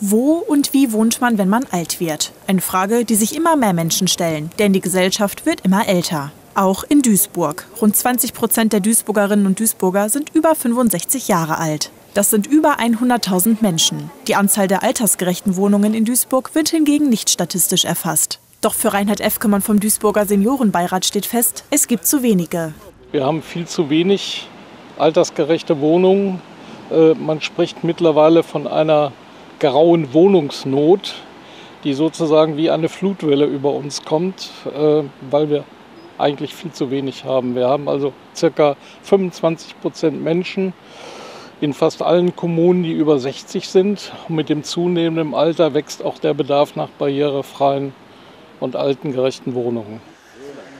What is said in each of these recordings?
Wo und wie wohnt man, wenn man alt wird? Eine Frage, die sich immer mehr Menschen stellen, denn die Gesellschaft wird immer älter. Auch in Duisburg. Rund 20 Prozent der Duisburgerinnen und Duisburger sind über 65 Jahre alt. Das sind über 100.000 Menschen. Die Anzahl der altersgerechten Wohnungen in Duisburg wird hingegen nicht statistisch erfasst. Doch für Reinhard Efkemann vom Duisburger Seniorenbeirat steht fest, es gibt zu wenige. Wir haben viel zu wenig altersgerechte Wohnungen. Äh, man spricht mittlerweile von einer grauen Wohnungsnot, die sozusagen wie eine Flutwelle über uns kommt, äh, weil wir eigentlich viel zu wenig haben. Wir haben also circa 25 Prozent Menschen in fast allen Kommunen, die über 60 sind. Mit dem zunehmenden Alter wächst auch der Bedarf nach barrierefreien und altengerechten Wohnungen.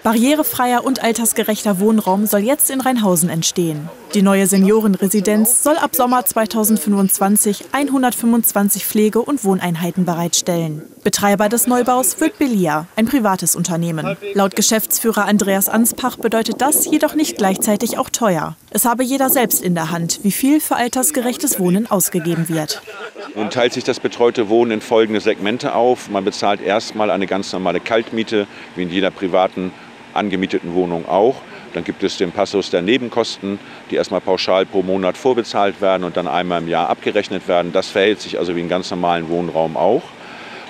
Barrierefreier und altersgerechter Wohnraum soll jetzt in Rheinhausen entstehen. Die neue Seniorenresidenz soll ab Sommer 2025 125 Pflege- und Wohneinheiten bereitstellen. Betreiber des Neubaus wird Belia, ein privates Unternehmen. Laut Geschäftsführer Andreas Anspach bedeutet das jedoch nicht gleichzeitig auch teuer. Es habe jeder selbst in der Hand, wie viel für altersgerechtes Wohnen ausgegeben wird. Nun teilt sich das betreute Wohnen in folgende Segmente auf. Man bezahlt erstmal eine ganz normale Kaltmiete, wie in jeder privaten angemieteten Wohnung auch. Dann gibt es den Passus der Nebenkosten, die erstmal pauschal pro Monat vorbezahlt werden und dann einmal im Jahr abgerechnet werden. Das verhält sich also wie einen ganz normalen Wohnraum auch.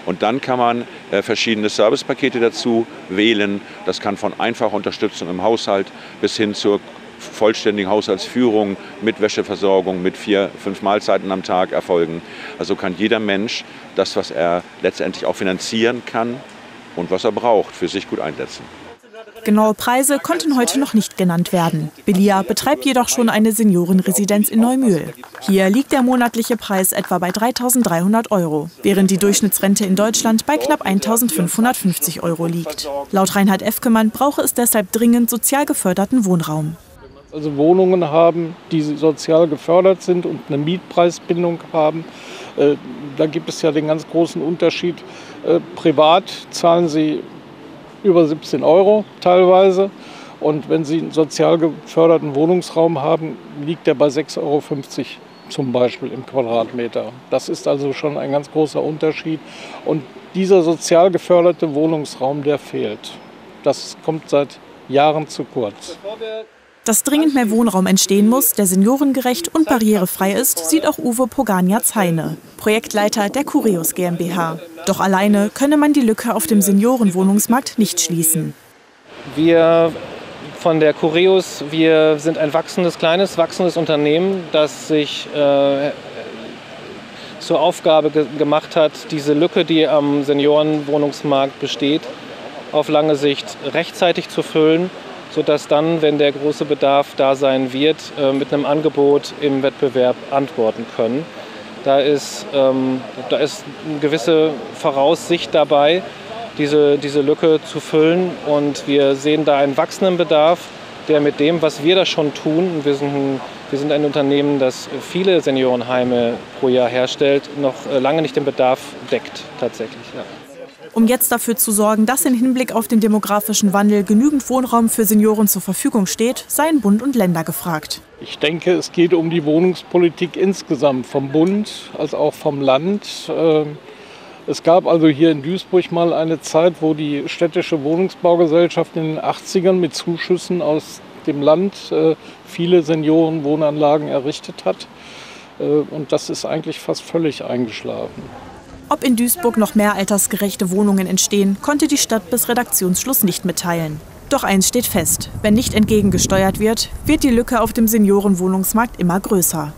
Und dann kann man äh, verschiedene Servicepakete dazu wählen. Das kann von einfacher Unterstützung im Haushalt bis hin zur vollständigen Haushaltsführung mit Wäscheversorgung, mit vier, fünf Mahlzeiten am Tag erfolgen. Also kann jeder Mensch das, was er letztendlich auch finanzieren kann und was er braucht, für sich gut einsetzen. Genaue Preise konnten heute noch nicht genannt werden. Belia betreibt jedoch schon eine Seniorenresidenz in Neumühl. Hier liegt der monatliche Preis etwa bei 3.300 Euro, während die Durchschnittsrente in Deutschland bei knapp 1.550 Euro liegt. Laut Reinhard Efkemann brauche es deshalb dringend sozial geförderten Wohnraum. Also Wohnungen haben, die sozial gefördert sind und eine Mietpreisbindung haben. Äh, da gibt es ja den ganz großen Unterschied. Äh, privat zahlen sie über 17 Euro teilweise. Und wenn Sie einen sozial geförderten Wohnungsraum haben, liegt der bei 6,50 Euro zum Beispiel im Quadratmeter. Das ist also schon ein ganz großer Unterschied. Und dieser sozial geförderte Wohnungsraum, der fehlt. Das kommt seit Jahren zu kurz. Dass dringend mehr Wohnraum entstehen muss, der seniorengerecht und barrierefrei ist, sieht auch Uwe Pogania-Zeine, Projektleiter der Curios GmbH. Doch alleine könne man die Lücke auf dem Seniorenwohnungsmarkt nicht schließen. Wir von der Curios, wir sind ein wachsendes, kleines, wachsendes Unternehmen, das sich äh, zur Aufgabe ge gemacht hat, diese Lücke, die am Seniorenwohnungsmarkt besteht, auf lange Sicht rechtzeitig zu füllen sodass dann, wenn der große Bedarf da sein wird, äh, mit einem Angebot im Wettbewerb antworten können. Da ist, ähm, da ist eine gewisse Voraussicht dabei, diese, diese Lücke zu füllen. Und wir sehen da einen wachsenden Bedarf, der mit dem, was wir da schon tun, wir sind ein, wir sind ein Unternehmen, das viele Seniorenheime pro Jahr herstellt, noch äh, lange nicht den Bedarf deckt tatsächlich. Ja. Um jetzt dafür zu sorgen, dass im Hinblick auf den demografischen Wandel genügend Wohnraum für Senioren zur Verfügung steht, seien Bund und Länder gefragt. Ich denke, es geht um die Wohnungspolitik insgesamt, vom Bund als auch vom Land. Ähm, es gab also hier in Duisburg mal eine Zeit, wo die städtische Wohnungsbaugesellschaft in den 80ern mit Zuschüssen aus dem Land äh, viele Seniorenwohnanlagen errichtet hat. Äh, und das ist eigentlich fast völlig eingeschlafen. Ob in Duisburg noch mehr altersgerechte Wohnungen entstehen, konnte die Stadt bis Redaktionsschluss nicht mitteilen. Doch eins steht fest, wenn nicht entgegengesteuert wird, wird die Lücke auf dem Seniorenwohnungsmarkt immer größer.